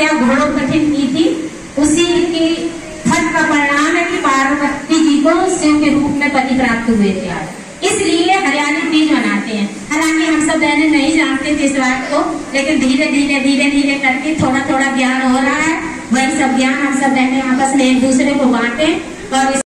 हत्या घोड़ो कठिन की थी उसी के खत का परिणाम है कि पार्वती जी को शिव के रूप में पति प्राप्त हुए थे इसलिए हरियाली तीज मनाते हैं। हालाँकि हम सब बहने नहीं जानते थे इस बात को, लेकिन धीरे धीरे धीरे धीरे करके थोड़ा थोड़ा ज्ञान हो रहा है। वही सब ज्ञान हम सब बहने आपस में एक दूसरे को बांटे और